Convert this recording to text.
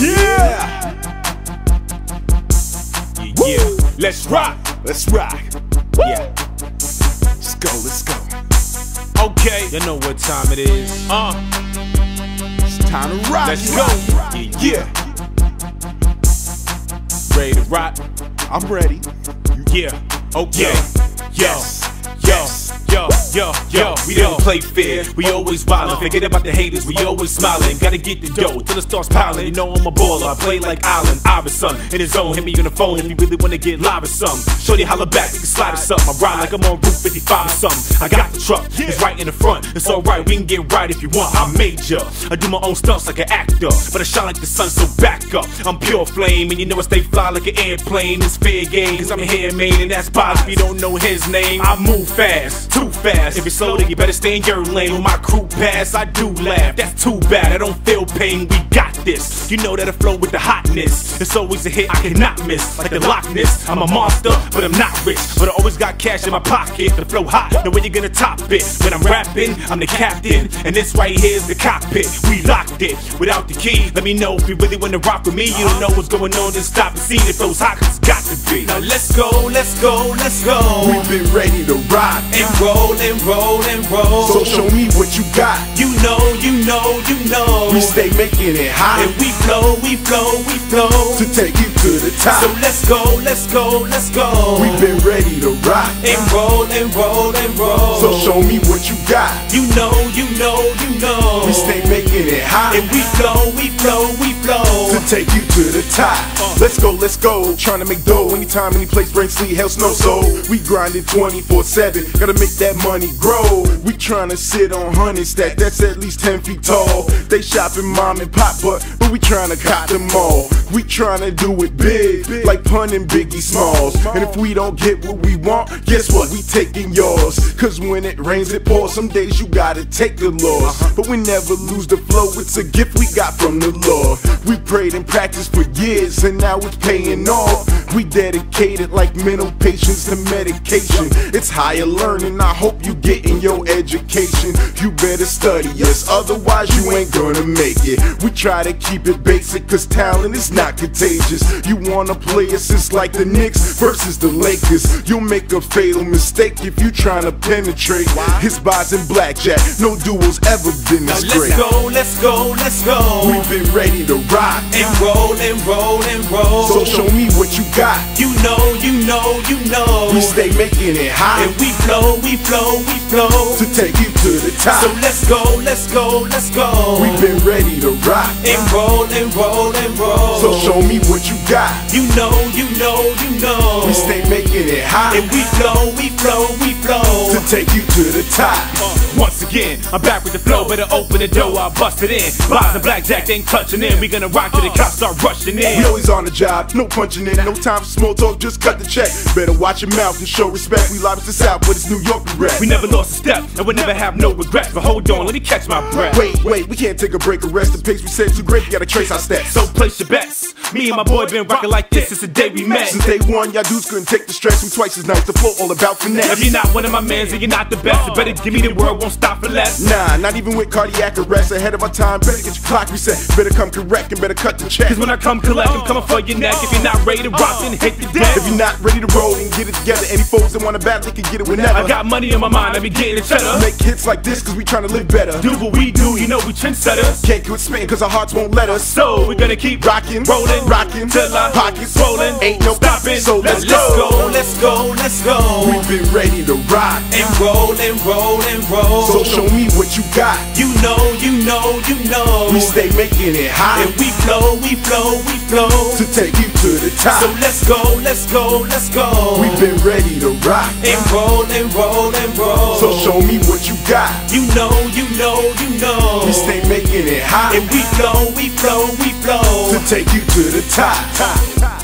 Yeah. Yeah, yeah. Let's rock. Let's rock. Yeah. Let's go. Let's go. Okay. You know what time it is. Uh. It's time to rock. Let's go. Yeah, yeah. Ready to rock? I'm ready. Yeah. Okay. Yo. Yes. Yo, yo, yo, we don't play fair. We always wildin'. Forget about the haters, we always smiling. Gotta get the dough till it starts piling. You know I'm a baller. I play like Allen Iverson. In his zone, hit me on the phone if you really wanna get live or something. Shorty holla back, we can slide or something. I ride like I'm on Route 55 or something. I got the truck, it's right in the front. It's alright, we can get right if you want. I'm major. I do my own stunts like an actor, but I shine like the sun, so back up. I'm pure flame, and you know I stay fly like an airplane. It's fair game, cause I'm here, man, and that's Bob. If you don't know his name, I move fast, too fast. If you're slow, then you better stay in your lane. When my crew pass, I do laugh. That's too bad, I don't feel pain. We got this. You know that I flow with the hotness. It's always a hit I cannot miss, like the Loch Ness. I'm a monster, but I'm not rich. But I always got cash in my pocket. The flow hot, no way you gonna top it. When I'm rapping, I'm the captain, and this right here is the cockpit. We locked it without the key. Let me know if you really wanna rock with me. You don't know what's going on, then stop and see if those hot it's got to be. Now let's go, let's go, let's go. We've been ready to rock. And roll and roll and roll. So show me what you got. You know, you know, you know. We stay making it hot And we flow, we flow, we flow. to take you to the top. So let's go, let's go, let's go. We've been ready to rock. and roll and roll and roll. So show me what you got. you know, you know, you know. We stay making it hot and we flow, we flow, we flow. to take you to the top. Uh. Let's go, let's go. Trying to make dough anytime, any place, rain, sleet, hell, snow, so we grinding 24 7. Gotta make that money grow. We trying to sit on hundreds stack, that's at least 10 feet tall. They shopping mom and pop, but, but we trying to cop them all. We trying to do it big, like pun and Biggie Smalls. And if we don't get what we want, guess what? We taking yours. Cause when it rains, it pours. Some days you gotta take the loss. But we never lose the flow, it's a gift we got from the Lord. We prayed and practiced for years, and now it's paying off. We dedicated like mental patients to medication. It's higher learning, I hope you getting your education. You better study, yes, otherwise you ain't gonna make it. We try to keep it basic, cause talent is not contagious. You wanna play us, it's like the Knicks versus the Lakers. You'll make a fatal mistake if you tryna penetrate. His bars in blackjack, no duels ever been Now this let's go, let's go, let's go. We've been ready to rock. and roll and roll and roll. So show me what you got. you know, you know, you know. We stay making it hot and we flow, we flow, we flow. to take you to the top. So let's go, let's go, let's go. We've been ready to rock. and roll and roll and roll. So show me what you got. you know, you know, you know. We stay making it hot and we flow, we flow, we flow. to take you to the top. Uh, once again, I'm back with the flow. Better open the door, I'll bust it in. Box and blackjack ain't touching in. We gonna rock till the uh. cops start rushing in. We always on the job, no punching in, no time for small talk, just cut the check. Better watch your mouth and show respect. We live at the South, but it's New York we rep. We never lost a step, and we'll never have no regrets. But hold on, let me catch my breath. Wait, wait, we can't take a break or rest. The pace we set too great, we gotta trace our steps. So place your bets. Me and my boy been rocking like this since the day we met. Since day one, y'all dudes couldn't take the stress. We twice as nice. The flow all about finesse. If you're not one of my mans, then you're not the best. You better give me the word, won't stop for less. Nah, not even with cardiac arrest. Ahead of our time, better get your clock reset. Better come correct and better cut the check. Cause when I come collect, I'm coming for your neck. If you're not ready to rock, then hit the deck. If you're not ready to roll and get it together, any foes that wanna battle, they can get it whenever. I got money in my mind, I be getting the cheddar. Make hits like this cause we tryna live better. Do what we do, you know we trendsetters. Can't quit spitting cause our hearts won't let us. So we're gonna keep Rockin', rolling, rockin', till our pockets swollen. Ain't no stopping. So let's Now go. let's go, let's go, let's We've go. been ready to rock. And roll and roll and roll. So show me what you got. you know, you know, you know. We stay making it hot and we flow, we flow, we flow. to take you to the top. So let's go, let's go, let's go. We've been ready to rock. and roll and roll and roll. So show me what you got. you know, you know, you know. We stay making it hot and we flow, we flow, we flow. to take you to the top. top, top.